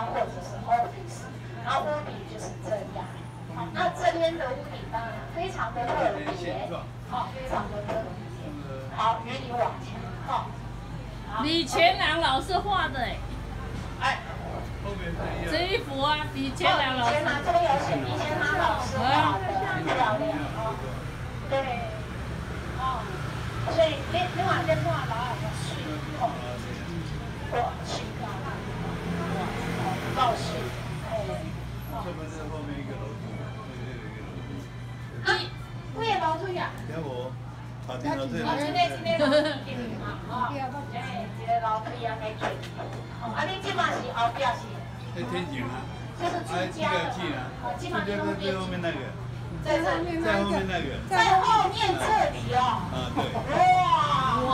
箱或者是 office，然后屋顶就是这样。好，那这边的屋顶当然非常的特别，好，非常的特别。好，与你往前，好。李全良老师画的哎，哎，这一幅啊，李全良老师。李全良这个有写，李全良老师画的，漂亮啊。对，哦，所以你你话这画老二个水哦，我去高，高水，哎。这边是后面一个楼梯，对对对，一，几个楼梯啊？听无？啊，今天今天楼梯嘛，哦，哎，一个楼梯啊，没错。啊，你这嘛是后边是？在天井啊。就是出家的。啊，基本上最后面那个。在后面那个，在后面这里哦。啊，对。哇哇！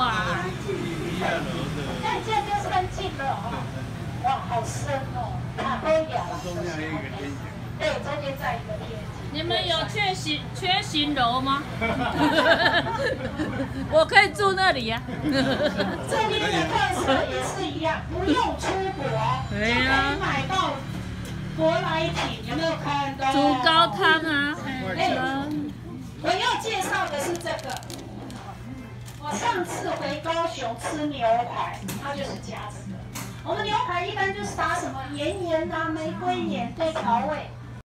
一样的，那这就是很近了哦。哇，好深哦，太高了。中间还有一个天井。对，中间在一。你们有缺形缺形楼吗？我可以住那里呀。这边的特色也是一样，不用出国就可以买到。舶来品有没有看到？煮高汤啊！哎，我要介绍的是这个。我上次回高雄吃牛排，它就是加这个。我们牛排一般就是打什么盐盐啊、玫瑰盐对调味。